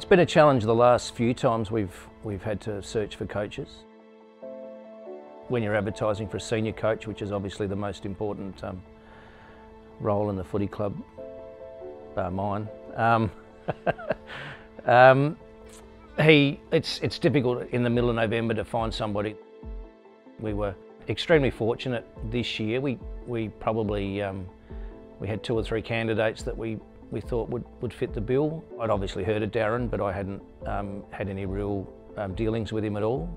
It's been a challenge the last few times we've, we've had to search for coaches. When you're advertising for a senior coach, which is obviously the most important um, role in the footy club, bar mine, um, um, he, it's, it's difficult in the middle of November to find somebody. We were extremely fortunate this year. We, we probably um, we had two or three candidates that we, we thought would, would fit the bill. I'd obviously heard of Darren, but I hadn't um, had any real um, dealings with him at all.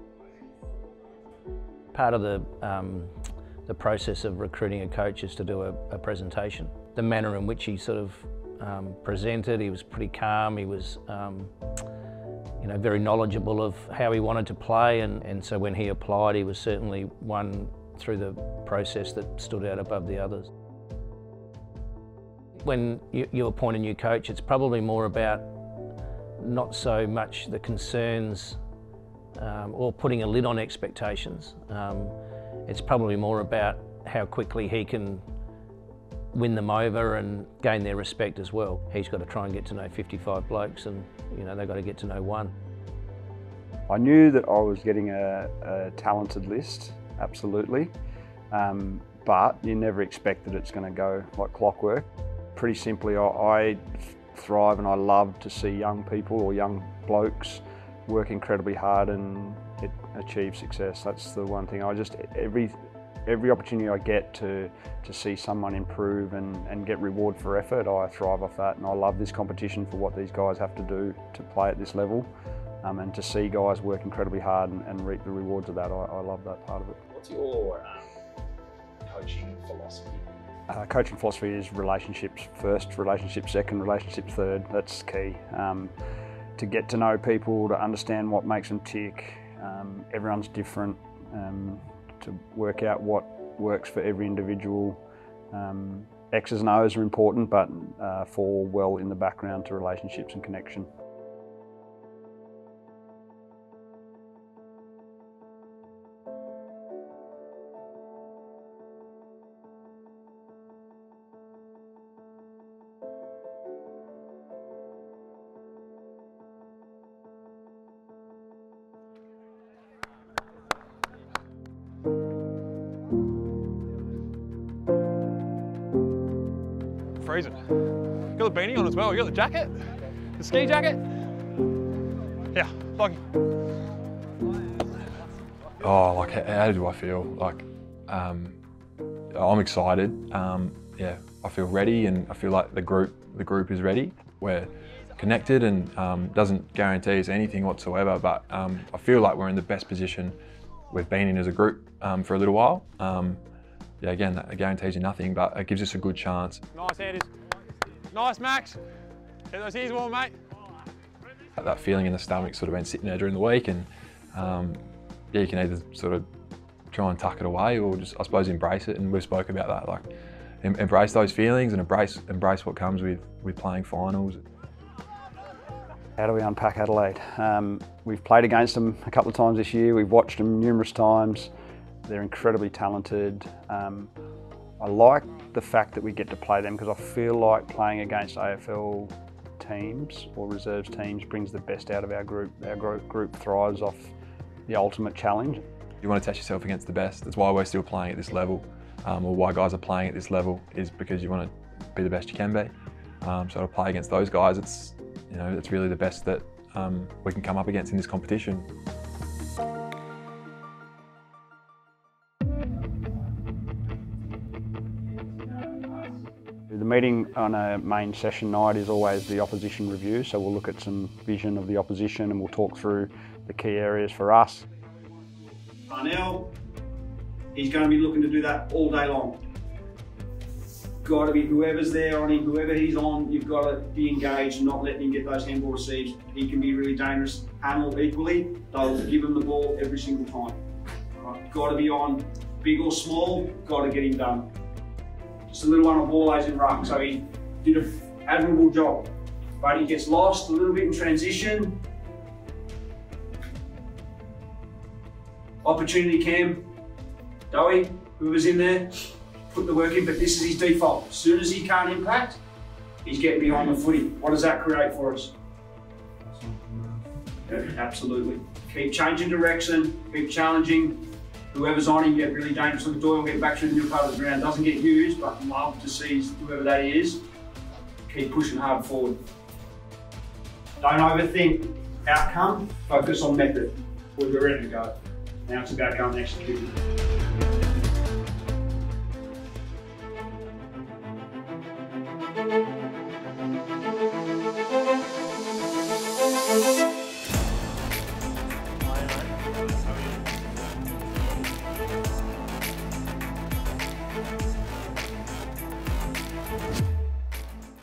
Part of the, um, the process of recruiting a coach is to do a, a presentation. The manner in which he sort of um, presented, he was pretty calm, he was um, you know, very knowledgeable of how he wanted to play and, and so when he applied he was certainly one through the process that stood out above the others. When you, you appoint a new coach it's probably more about not so much the concerns um, or putting a lid on expectations. Um, it's probably more about how quickly he can win them over and gain their respect as well. He's got to try and get to know 55 blokes and you know they've got to get to know one. I knew that I was getting a, a talented list, absolutely, um, but you never expect that it's going to go like clockwork. Pretty simply, I, I thrive and I love to see young people or young blokes work incredibly hard and achieve success. That's the one thing. I just every every opportunity I get to, to see someone improve and, and get reward for effort, I thrive off that and I love this competition for what these guys have to do to play at this level um, and to see guys work incredibly hard and, and reap the rewards of that, I, I, love that part of it. What's your um, coaching philosophy? Uh, coaching philosophy is relationships first, relationships second, relationships third. That's key. Um, to get to know people, to understand what makes them tick. Um, everyone's different. Um, to work out what works for every individual. Um, X's and O's are important, but uh, fall well in the background to relationships and connection. Freezing. Got the beanie on as well. You got the jacket, the ski jacket. Yeah, like. Oh, like how do I feel? Like, um, I'm excited. Um, yeah, I feel ready, and I feel like the group, the group is ready. We're connected, and um, doesn't guarantee us anything whatsoever. But um, I feel like we're in the best position we've been in as a group um, for a little while. Yeah, again, that guarantees you nothing, but it gives us a good chance. Nice, Anders. Nice, Max. Get those ears warm, mate. That feeling in the stomach sort of been sitting there during the week, and um, yeah, you can either sort of try and tuck it away or just, I suppose, embrace it. And we've spoke about that, like em embrace those feelings and embrace embrace what comes with with playing finals. How do we unpack Adelaide? Um, we've played against them a couple of times this year. We've watched them numerous times. They're incredibly talented. Um, I like the fact that we get to play them because I feel like playing against AFL teams or reserves teams brings the best out of our group. Our group thrives off the ultimate challenge. You want to test yourself against the best. That's why we're still playing at this level, um, or why guys are playing at this level is because you want to be the best you can be. Um, so to play against those guys, it's you know it's really the best that um, we can come up against in this competition. Meeting on a main session night is always the opposition review, so we'll look at some vision of the opposition and we'll talk through the key areas for us. Parnell, he's going to be looking to do that all day long. Got to be whoever's there on him, whoever he's on, you've got to be engaged and not letting him get those handball receives. He can be really dangerous. Hamill equally, they'll give him the ball every single time. Right. Got to be on, big or small, got to get him done. Just a little one on ball in ruck, so he did an admirable job. But he gets lost a little bit in transition. Opportunity cam, Dowie, whoever's in there, put the work in, but this is his default. As soon as he can't impact, he's getting behind the footy. What does that create for us? Yeah, absolutely. Keep changing direction, keep challenging. Whoever's on him, get really dangerous. Look, Doyle get back through the new part of the ground. Doesn't get used, but love to see whoever that is. Keep pushing hard forward. Don't overthink outcome, focus on method. We're ready to go. Now it's about going and executing.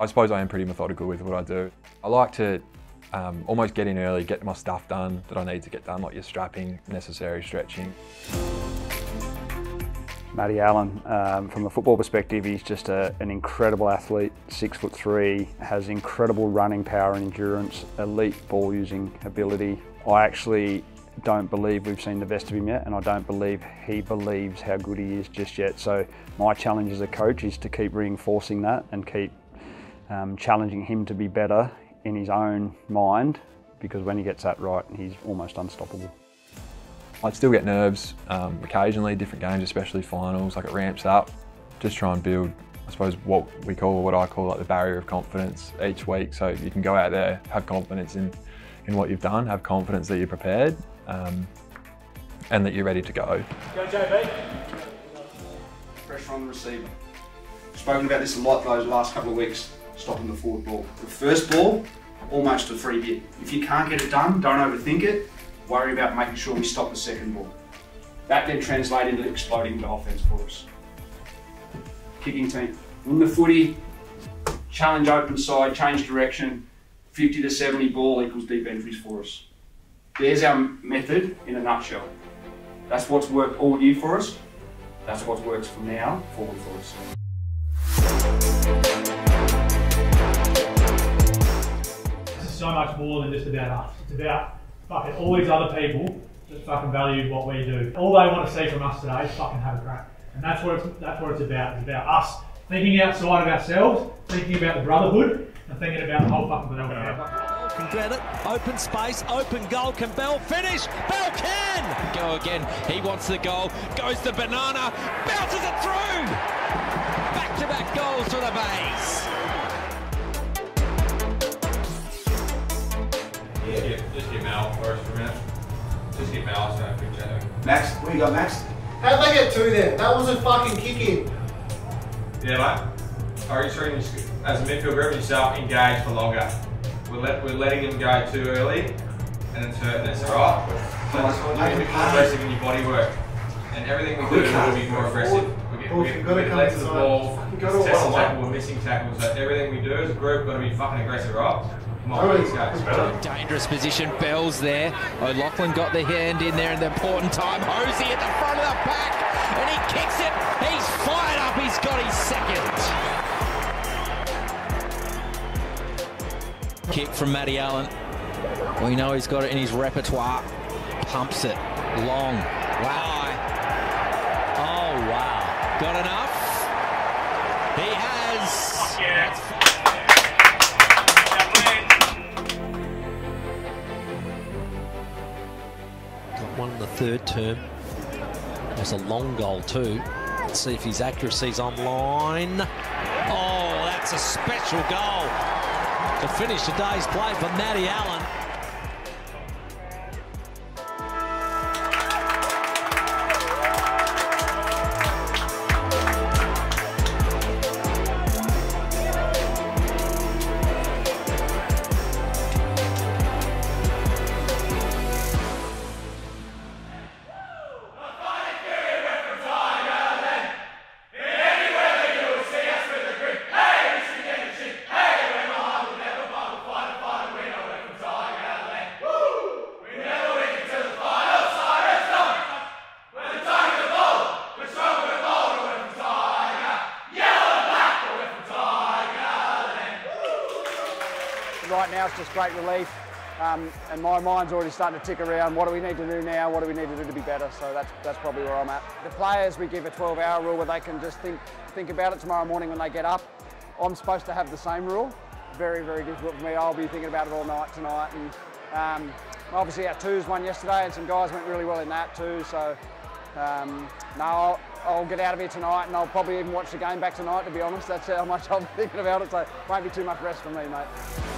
I suppose I am pretty methodical with what I do. I like to um, almost get in early, get my stuff done that I need to get done, like your strapping, necessary stretching. Matty Allen, um, from a football perspective, he's just a, an incredible athlete, six foot three, has incredible running power and endurance, elite ball using ability. I actually don't believe we've seen the best of him yet, and I don't believe he believes how good he is just yet. So my challenge as a coach is to keep reinforcing that and keep um, challenging him to be better in his own mind, because when he gets that right, he's almost unstoppable. I'd still get nerves um, occasionally, different games, especially finals, like it ramps up. Just try and build, I suppose, what we call, what I call like the barrier of confidence each week. So you can go out there, have confidence in, in what you've done, have confidence that you're prepared um, and that you're ready to go. Go JB. Pressure on the receiver. Spoken about this a lot those last couple of weeks, stopping the forward ball. The first ball, almost a free hit. If you can't get it done, don't overthink it. Worry about making sure we stop the second ball. That then translates into exploding into offense for us. Kicking team. Win the footy, challenge open side, change direction, 50 to 70 ball equals deep entries for us. There's our method in a nutshell. That's what's worked all year for us. That's what works from now forward for us. So much more than just about us. It's about fucking all these other people that fucking value what we do. All they want to see from us today is fucking have a crack. And that's what it's, that's what it's about. It's about us thinking outside of ourselves, thinking about the brotherhood, and thinking about the whole fucking brotherhood. Can get it. Open space, open goal. Can Bell finish? Bell can! Go again. He wants the goal. Goes to Banana. Bounces it through! Back to back goals for the base. Just get, just get Mal first for a minute. Just get Mal so I can chat. Max, what you got, Max? How'd they get two then? That was a fucking kick in. Yeah, mate. Are you seeing this as a midfield group yourself engaged for longer? We're, let, we're letting them go too early and it's hurting us, alright? So just want you to be more aggressive in your body work. And everything we do will be more aggressive. We get, Well, we you've get, gotta we get come to the inside. ball, Fucking we're go to a testing tackle, we're missing tackles. So everything we do as a group got to be fucking aggressive, right? Let's. Dangerous position. Bell's there. O'Loughlin got the hand in there in the important time. Hosie at the front of the pack. And he kicks it. He's fired up. He's got his second. Kick from Matty Allen. We know he's got it in his repertoire. Pumps it. Long. Wow. Oh, wow. Got enough? One in the third term. It was a long goal too. Let's see if his accuracy's online. Oh, that's a special goal to finish today's play for Matty Allen. Right now it's just great relief. Um, and my mind's already starting to tick around. What do we need to do now? What do we need to do to be better? So that's that's probably where I'm at. The players, we give a 12-hour rule where they can just think think about it tomorrow morning when they get up. I'm supposed to have the same rule. very, very difficult for me. I'll be thinking about it all night tonight. And um, obviously our twos won yesterday and some guys went really well in that too. So um, no, I'll, I'll, get out of here tonight and I'll probably even watch the game back tonight to be honest. That's how much I'm thinking about it. So won't be too much rest for me, mate.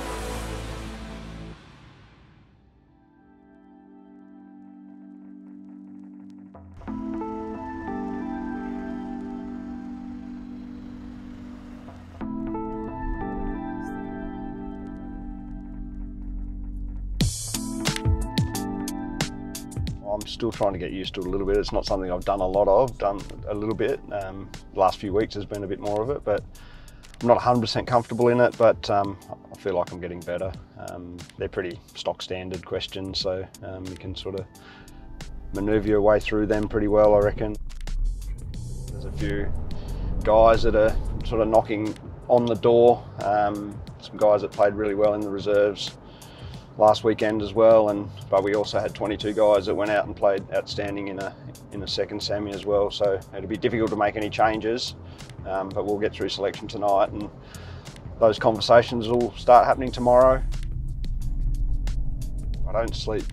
Still trying to get used to it a little bit. It's not something I've done a lot of, done a little bit. Um, last few weeks has been a bit more of it, but I'm not 100% comfortable in it, but um, I feel like I'm getting better. Um, they're pretty stock standard questions, so um, you can sort of manoeuvre your way through them pretty well, I reckon. There's a few guys that are sort of knocking on the door, um, some guys that played really well in the reserves last weekend as well. And but we also had 22 guys that went out and played outstanding in a in a second semi as well. So it'll be difficult to make any changes, um, but we'll get through selection tonight, and those conversations will start happening tomorrow. I don't sleep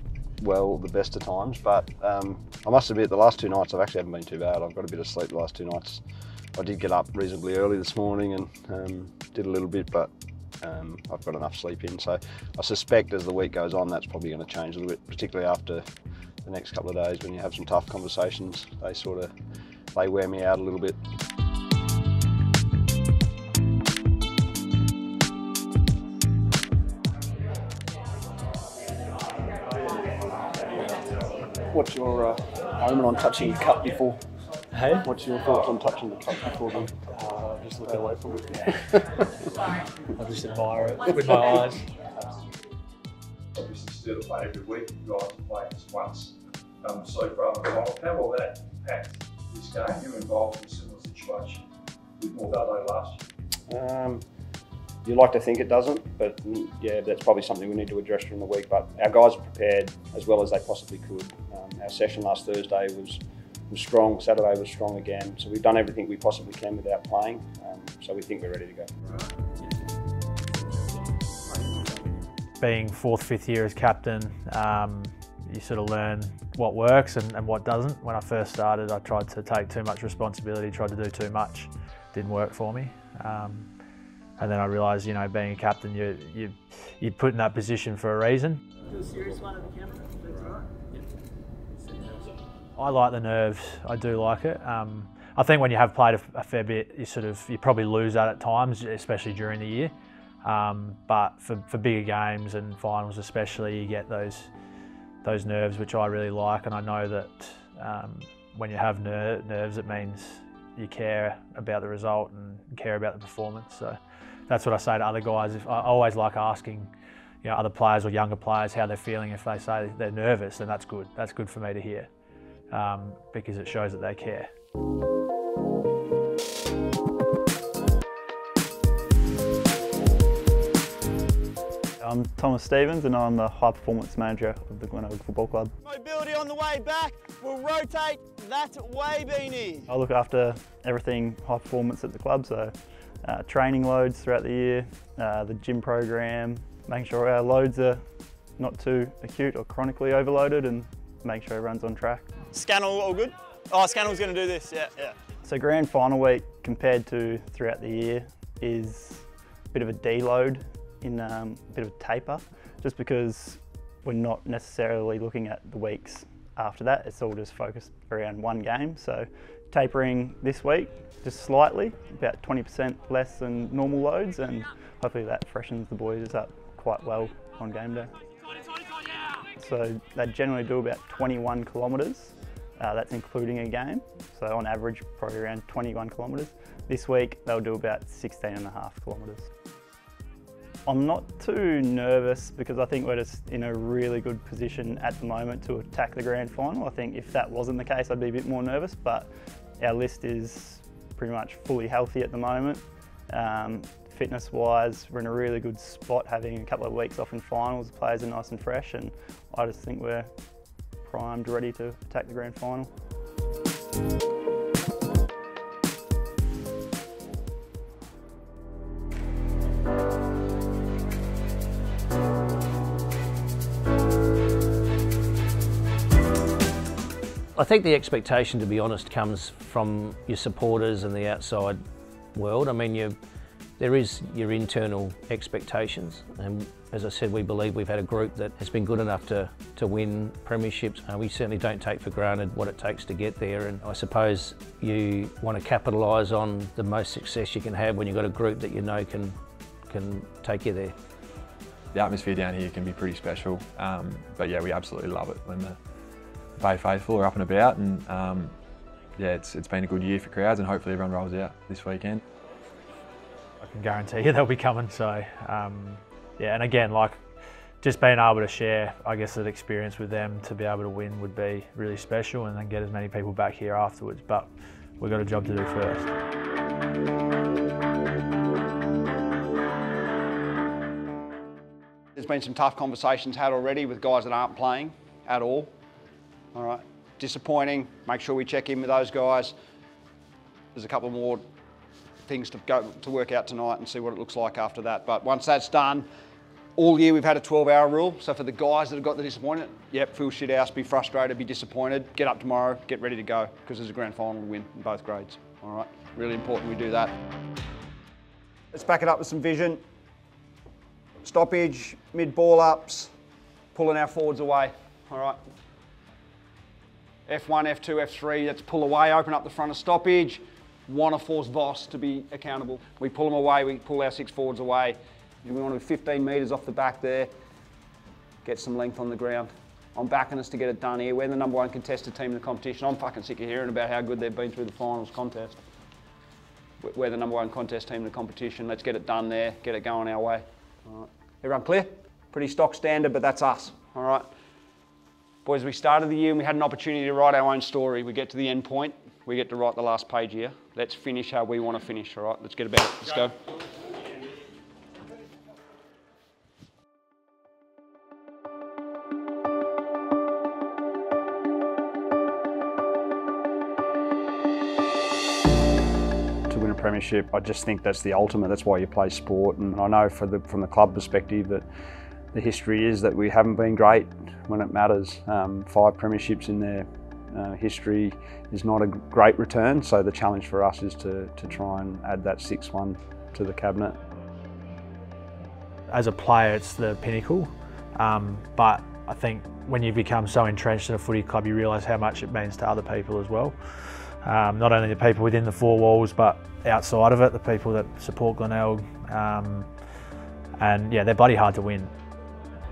well the best of times, but um, I must admit the last two nights I've actually haven't been too bad. I've got a bit of sleep the last two nights. I did get up reasonably early this morning and um, did a little bit, but um, I've got enough sleep in. So I suspect as the week goes on, that's probably going to change a little bit, particularly after the next couple of days when you have some tough conversations. They sort of they wear me out a little bit. What's your uh, moment on touching your cup before? Hey? What's your thoughts on touching the cup before then? Uh, just looking away from it. I just admire it with my eyes. Obviously, still play every week. You guys play just once um, so far in the final. How will that impact this game? You're involved in a similar situation with Morvallo last year. Um, you like to think it doesn't, but yeah, that's probably something we need to address during the week. But our guys are prepared as well as they possibly could. Um, our session last Thursday was was strong. Saturday was strong again. So we've done everything we possibly can without playing. Um, so we think we're ready to go. Being fourth, fifth year as captain, um, you sort of learn what works and, and, what doesn't. When I first started, I tried to take too much responsibility, tried to do too much. Didn't work for me. Um, and then I realised, you know, being a captain, you, you, you're put in that position for a reason. I like the nerves. I do like it. Um, I think when you have played a, a, fair bit, you sort of you probably lose that at times, especially during the year. Um, but for, for bigger games and finals, especially, you get those those nerves, which I really like. And I know that um, when you have ner nerves, it means you care about the result and care about the performance. So that's what I say to other guys. If I always like asking, you know, other players or younger players how they're feeling. If they say they're nervous, then that's good. That's good for me to hear um, because it shows that they care. I'm Thomas Stevens and I'm the high performance manager of the Glenelg Football Club. Mobility on the way back we'll rotate that way beanie. I look after everything high performance at the club, so uh, training loads throughout the year, uh, the gym program, making sure our loads are not too acute or chronically overloaded and make sure everyone's on track. Scannell all good? Oh, Scannell's going to do this, yeah, yeah. So grand final week compared to throughout the year is a bit of a deload in um, a bit of a taper, just because we're not necessarily looking at the weeks after that. It's all just focused around one game. So tapering this week just slightly, about 20% less than normal loads, and hopefully that freshens the boys up quite well on game day. So they generally do about 21 kilometres. Uh, that's including a game. So on average, probably around 21 kilometres. This week, they'll do about 16 and a half kilometres. I'm not too nervous because I think we're just in a really good position at the moment to attack the grand final. I think if that wasn't the case, I'd be a bit more nervous, but our list is pretty much fully healthy at the moment. Um, fitness wise, we're in a really good spot having a couple of weeks off in finals. The players are nice and fresh, and I just think we're primed, ready to attack the grand final. Think the expectation, to be honest, comes from your supporters and the outside world. I mean, you, there is your internal expectations, and as I said, we believe we've had a group that has been good enough to, to win premierships. Uh, we certainly don't take for granted what it takes to get there, and I suppose you want to capitalise on the most success you can have when you've got a group that you know can, can take you there. The atmosphere down here can be pretty special, um, but yeah, we absolutely love it when the Bay faithful are up and about, and um, yeah, it's, it's been a good year for crowds, and hopefully everyone rolls out this weekend. I can guarantee you they'll be coming. So um, yeah, and again, like just being able to share, I guess, that experience with them to be able to win would be really special, and then get as many people back here afterwards. But we've got a job to do first. There's been some tough conversations had already with guys that aren't playing at all. All right, disappointing. Make sure we check in with those guys. There's a couple more things to go to work out tonight and see what it looks like after that. But once that's done, all year we've had a 12-hour rule. So for the guys that have got the disappointment, yep, feel shit house, be frustrated, be disappointed, get up tomorrow, get ready to go because there's a grand final to win in both grades. All right, really important we do that. Let's back it up with some vision. Stoppage, mid ball ups, pulling our forwards away. All right. F1, F2, F3, let's pull away, open up the front of stoppage. Want to force Voss to be accountable. We pull them away, we pull our six forwards away. We want to be 15 metres off the back there. Get some length on the ground. I'm backing us to get it done here. We're the number one contested team in the competition. I'm fucking sick of hearing about how good they've been through the finals contest. We're the number one contest team in the competition. Let's get it done there, get it going our way. All right. Everyone clear? Pretty stock standard, but that's us. All right. Boys, we started the year and we had an opportunity to write our own story. We get to the end point, we get to write the last page here. Let's finish how we want to finish, all right? Let's get about it. Let's go. to win a premiership, I just think that's the ultimate. That's why you play sport. And I know for the, from the club perspective that the history is that we haven't been great when it matters. Um, five premierships in their uh, history is not a great return. So the challenge for us is to, to try and add that sixth one to the cabinet. As a player, it's the pinnacle. Um, but I think when you become so entrenched in a footy club, you realise how much it means to other people as well. Um, not only the people within the four walls, but outside of it, the people that support Glenelg. Um, and yeah, they're bloody hard to win.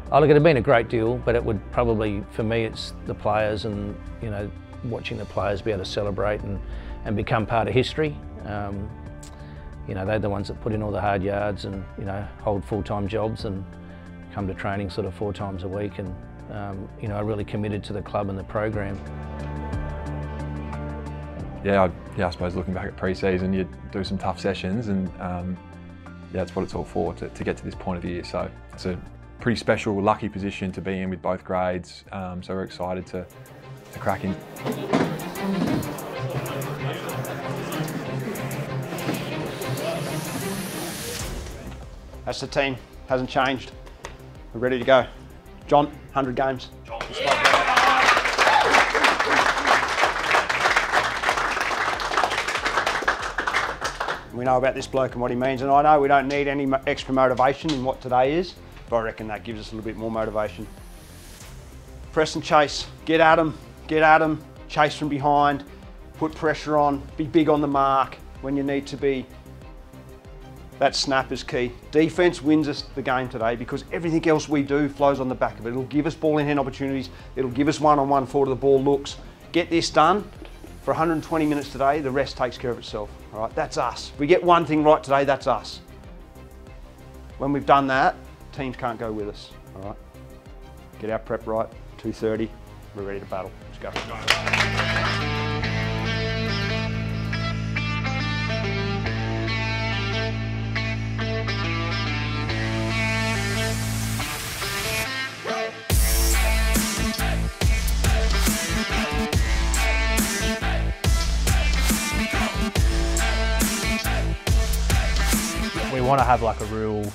Oh, look, it had been a great deal, but it would probably, for me, it's the players and, you know, watching the players be able to celebrate and, and become part of history. Um, you know, they're the ones that put in all the hard yards and, you know, hold full-time jobs and come to training sort of four times a week and, um, you know, are really committed to the club and the program. Yeah, I, yeah, I suppose looking back at pre-season, you do some tough sessions and um, yeah, that's what it's all for, to, to get to this point of the year. So it's a pretty special, lucky position to be in with both grades. Um, so we're excited to, to crack in. That's the team, hasn't changed. We're ready to go. John, 100 games. We know about this bloke and what he means, and I know we don't need any extra motivation in what today is, but I reckon that gives us a little bit more motivation. Press and chase, get at him, get at him, chase from behind, put pressure on, be big on the mark when you need to be. That snap is key. Defense wins us the game today because everything else we do flows on the back of it. It'll give us ball in hand opportunities. It'll give us one on one forward of the ball looks. Get this done for 120 minutes today. The rest takes care of itself. All right, that's us. We get one thing right today, that's us. When we've done that, teams can't go with us. All right, get our prep right. 2:30. We're ready to battle. Let's go. We want to have like a real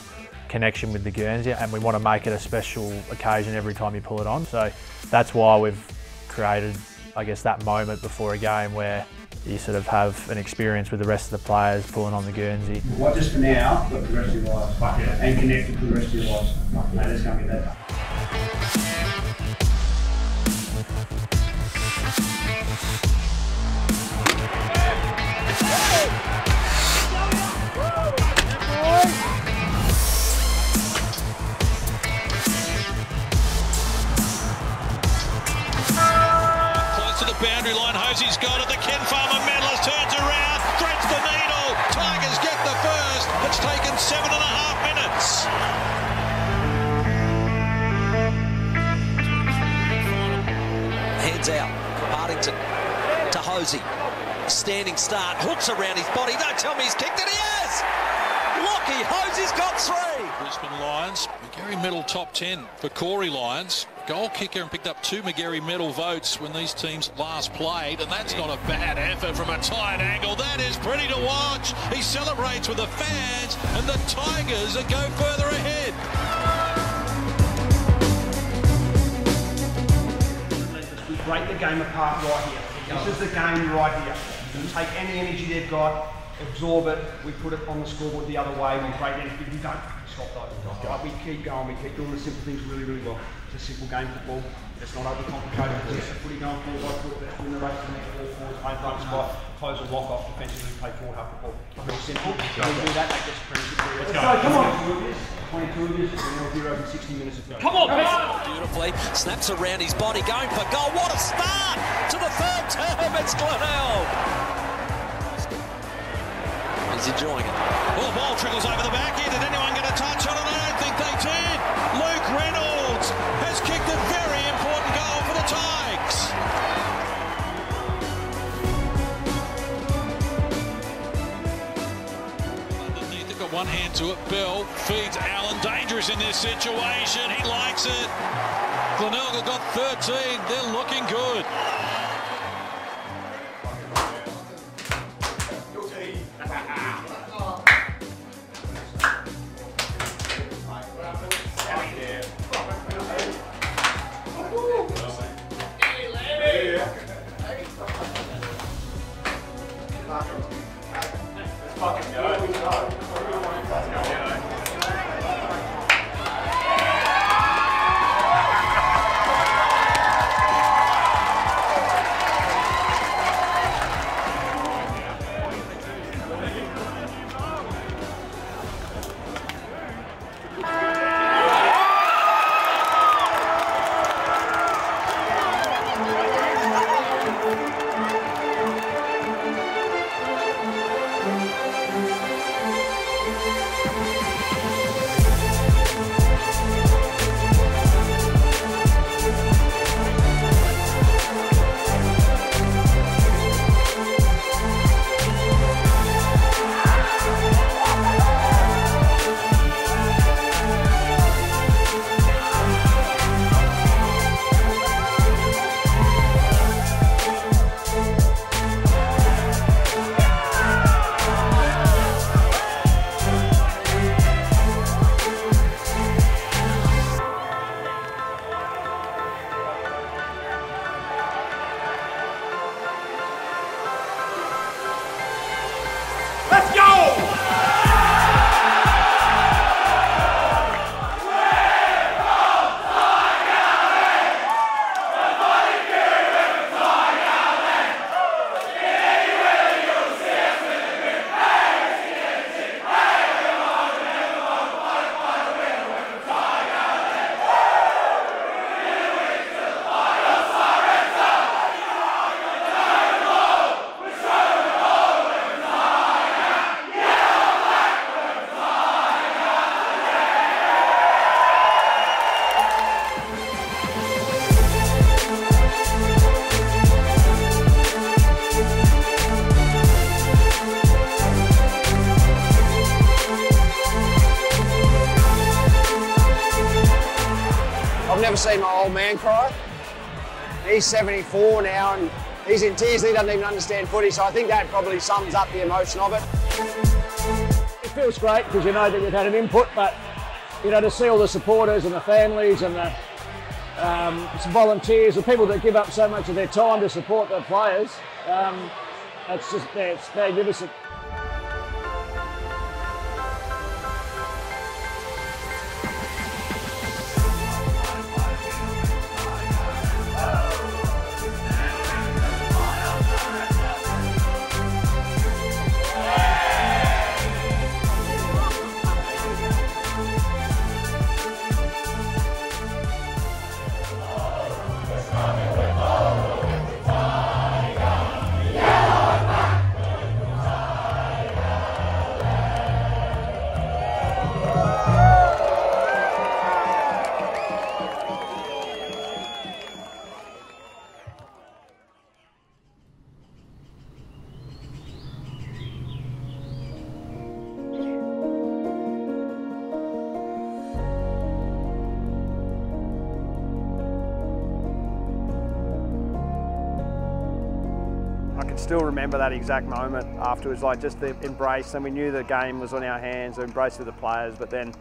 connection with the Guernsey and we want to make it a special occasion every time you pull it on. So that's why we've created I guess that moment before a game where you sort of have an experience with the rest of the players pulling on the Guernsey. What just for now, but for the rest of your lives. Yeah. And connected for the rest of your lives. Fuck mate, that's going to be better. Boundary line, Hosie's got it. The Ken Farmer medalist turns around, threads the needle. Tigers get the first. It's taken seven and a half minutes. Heads out. Partington to Hosie. Standing start. Hooks around his body. Don't tell me he's kicked it. He Hosie's got three. Brisbane Lions, McGarry Medal top 10 for Corey Lions. Goal kicker and picked up two McGarry Medal votes when these teams last played, and that's not a bad effort from a tight angle. That is pretty to watch. He celebrates with the fans, and the Tigers that go further ahead. We break the game apart right here. This is the game right here. We take any energy they've got, absorb it, we put it on the scoreboard the other way, we break it, we don't stop those. Right, we keep going, we keep doing the simple things really, really well. It's a simple game football. It's not overcomplicated. It's just footy going forward by foot, let's win the race to the next ball forward, play front spot, close and lock off defensively, play forward half football. Real simple. If we do that, that gets premiership. Let's go, come on. 22 of this, we're zero in 60 minutes of Come on, Beautifully. Snaps around his body, going for goal. What a start to the third term. It's Glenelg. He's enjoying it. Well, the ball trickles over the back here. Did anyone get a touch on it? I don't think they did. Luke Reynolds has kicked a very important goal for the Tigers. One hand to it. Bell feeds Allen. Dangerous in this situation. He likes it. Glenelg got 13. They're looking good. He's 74 now and he's in tears. He doesn't even understand footy, so I think that probably sums up the emotion of it. It feels great because you know that you've had an input, but you know to see all the supporters and the families and the um, volunteers, the people that give up so much of their time to support the players. Um, it's just it's magnificent. Still remember that exact moment afterwards, like just the embrace, and we knew the game was on our hands, the embrace of the players, but then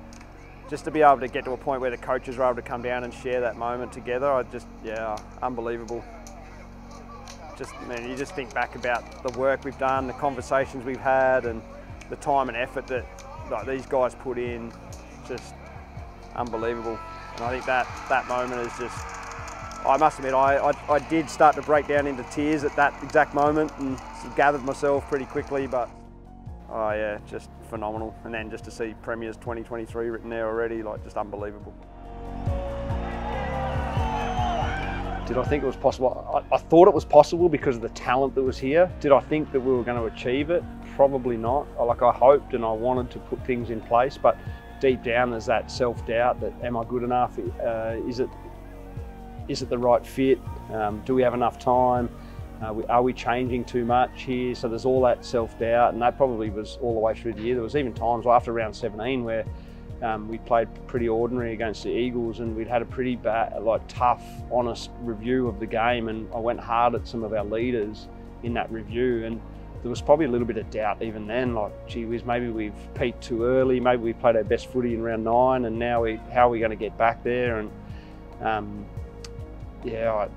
just to be able to get to a point where the coaches were able to come down and share that moment together, I just, yeah, unbelievable. Just, man, you just think back about the work we've done, the conversations we've had, and the time and effort that like, these guys put in, just unbelievable. And I think that, that moment is just, I must admit, I, I, I, did start to break down into tears at that exact moment and gathered myself pretty quickly, but oh yeah, just phenomenal. And then just to see Premiers 2023 written there already, like just unbelievable. Did I think it was possible? I, I thought it was possible because of the talent that was here. Did I think that we were going to achieve it? Probably not. Like I hoped and I wanted to put things in place, but deep down there's that self-doubt that am I good enough? Uh, is it is it the right fit? Um, do we have enough time? Uh, we, are we changing too much here? So there's all that self-doubt and that probably was all the way through the year. There was even times after round 17 where um, we played pretty ordinary against the Eagles and we'd had a pretty bad, like tough, honest review of the game and I went hard at some of our leaders in that review and there was probably a little bit of doubt even then, like, gee whiz, maybe we've peaked too early, maybe we played our best footy in round nine and now we, how are we going to get back there? And um, yeah, I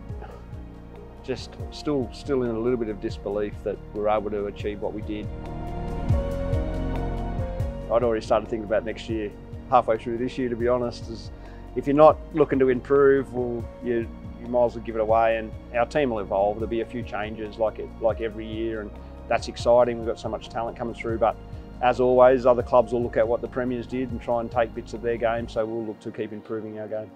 just still still in a little bit of disbelief that we are able to achieve what we did. I'd already started thinking about next year, halfway through this year to be honest. Is if you're not looking to improve, well, you you might as well give it away. And our team will evolve. There'll be a few changes like it like every year, and that's exciting. We've got so much talent coming through, but as always, other clubs will look at what the premiers did and try and take bits of their game. So we'll look to keep improving our game.